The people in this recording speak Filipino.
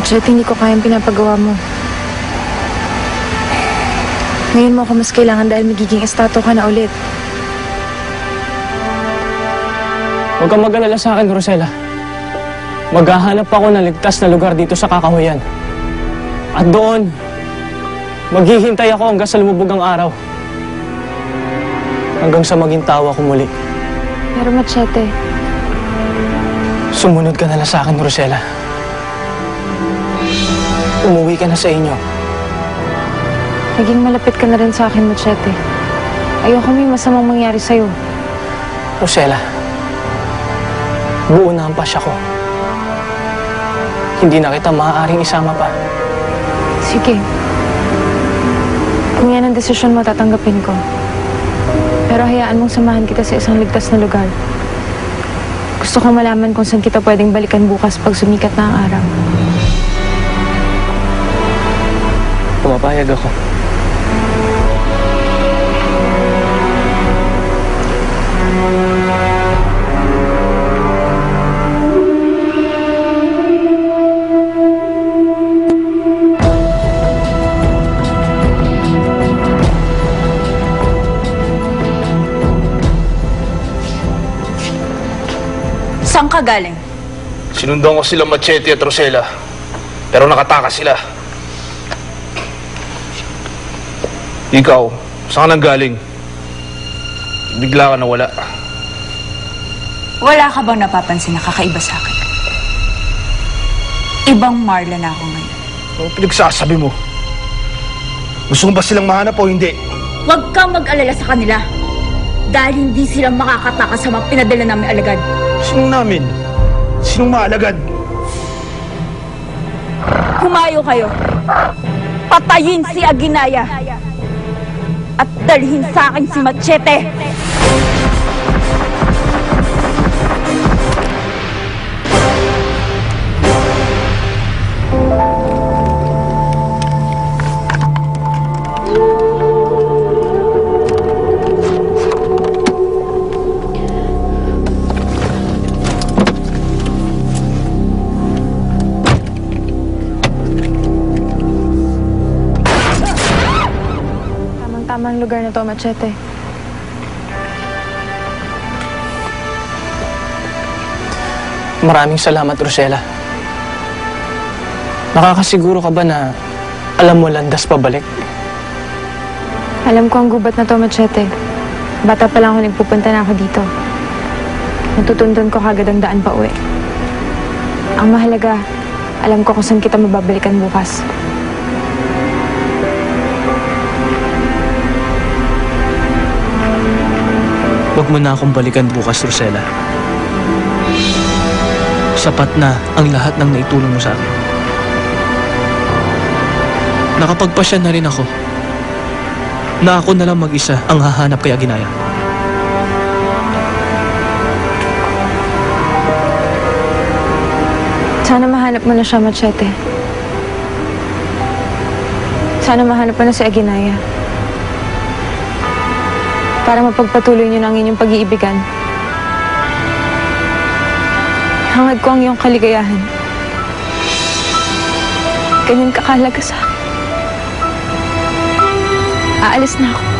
Machete, hindi ko kayang pinapagawa mo. Ngayon mo ako mas kailangan dahil magiging estato ka na ulit. Huwag kang mag-alala sa akin, Rosella. Maghahanap ako ng ligtas na lugar dito sa kakahuyan. At doon, maghihintay ako hanggang sa lumubog ang araw. Hanggang sa maging tawa ko muli. Pero Machete, Sumunod ka na lang sa akin, Rosella. Umuwi ka na sa inyo. naging malapit ka na rin sa akin, Machete. Ayoko may masamang mangyari sa'yo. Rosella, buo na ang pasya ko. Hindi na kita maaaring isama pa. Sige. Kung yan ang desisyon mo, tatanggapin ko. Pero hayaan mong samahan kita sa isang ligtas na lugar. Gusto ko malaman kung saan kita pwedeng balikan bukas pag sumikat na ang araw. Ako. Saan ka galing? Sinundan ko sila Machete at Rosella. Pero nakatakas sila. Ikaw, saan nang galing? Bigla ka nawala. Wala ka bang napapansin na kakaiba sa akin? Ibang Marla na ako ngayon. Ano pinagsasabi mo? Gusto mo ba silang mahanap o hindi? Huwag kang mag-alala sa kanila. Dahil hindi sila makakatakas sa mga pinadala namin alagad. Sinong namin? Sinong maalagad? Humayo kayo. Patayin si Aginaya. At dalhin sa akin si Machete. Tamang-tamang lugar na to, Machete. Maraming salamat, Rosella. Nakakasiguro ka ba na alam mo landas pabalik? Alam ko ang gubat na to, Machete. Bata pa lang ako nagpupunta na ako dito. Natutundan ko kagad ang daan pa uwi. Ang mahalaga, alam ko kung saan kita mababalikan bukas. Mo na akong balikan bukas, Rosella. Sapat na ang lahat ng naitulong mo sa akin. Nakapagpasya na rin ako na ako na lang mag-isa ang hahanap kay Aginaya. Sana mahanap mo na siya, Machete. Sana mahanap mo na si Aginaya. Para mapagpatuloy niyo ang inyong pag-iibigan. Hangad ko ang iyong kaligayahan. Ganyan kakalaga sa akin. Aalis na ako.